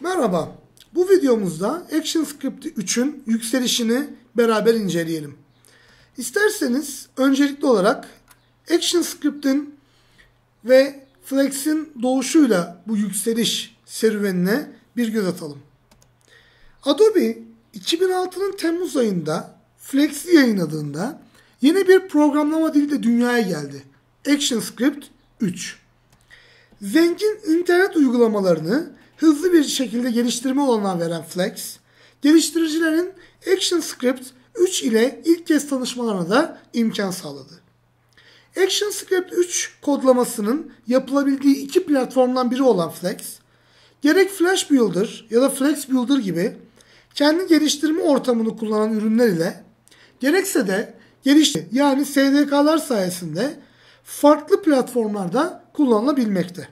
Merhaba. Bu videomuzda ActionScript 3'ün yükselişini beraber inceleyelim. İsterseniz öncelikli olarak ActionScript'in ve Flex'in doğuşuyla bu yükseliş serüvenine bir göz atalım. Adobe 2006'nın Temmuz ayında Flex'i yayınladığında yeni bir programlama dili de dünyaya geldi. ActionScript 3. Zengin internet uygulamalarını hızlı bir şekilde geliştirme olanağı veren Flex, geliştiricilerin ActionScript 3 ile ilk kez tanışmalarına da imkan sağladı. ActionScript 3 kodlamasının yapılabildiği iki platformdan biri olan Flex, gerek Flash Builder ya da Flex Builder gibi kendi geliştirme ortamını kullanan ürünler ile gerekse de gelişti yani SDK'lar sayesinde farklı platformlarda kullanılabilmekte.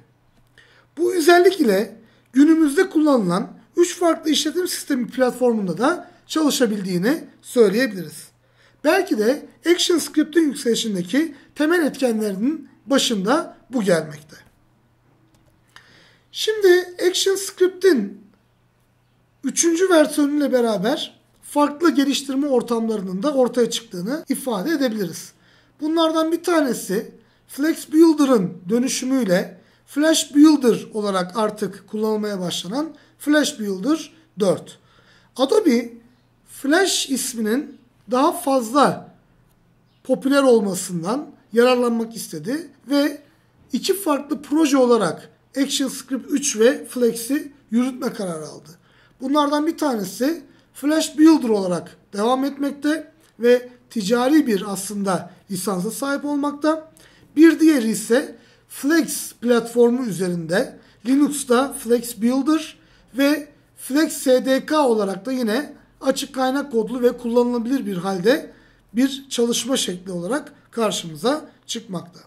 Bu özellik ile günümüzde kullanılan 3 farklı işletim sistemi platformunda da çalışabildiğini söyleyebiliriz. Belki de ActionScript'in yükselişindeki temel etkenlerinin başında bu gelmekte. Şimdi ActionScript'in 3. versiyonuyla beraber farklı geliştirme ortamlarının da ortaya çıktığını ifade edebiliriz. Bunlardan bir tanesi Flex Builder'ın dönüşümüyle Flash Builder olarak artık kullanılmaya başlanan Flash Builder 4. Adobe Flash isminin daha fazla popüler olmasından yararlanmak istedi ve iki farklı proje olarak ActionScript 3 ve Flex'i yürütme kararı aldı. Bunlardan bir tanesi Flash Builder olarak devam etmekte ve ticari bir aslında lisansa sahip olmakta. Bir diğeri ise Flex platformu üzerinde Linux'ta Flex Builder ve Flex SDK olarak da yine açık kaynak kodlu ve kullanılabilir bir halde bir çalışma şekli olarak karşımıza çıkmakta.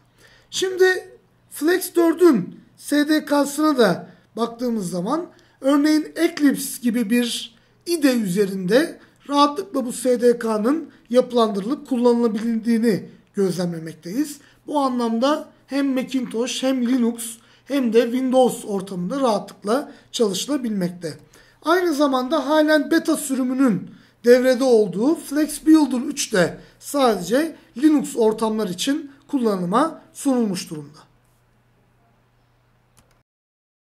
Şimdi Flex 4'ün SDK'sına da baktığımız zaman örneğin Eclipse gibi bir IDE üzerinde rahatlıkla bu SDK'nın yapılandırılıp kullanılabildiğini gözlemlemekteyiz. Bu anlamda hem Macintosh hem Linux hem de Windows ortamında rahatlıkla çalışılabilmekte. Aynı zamanda halen beta sürümünün devrede olduğu Flex Builder 3 de sadece Linux ortamlar için kullanıma sunulmuş durumda.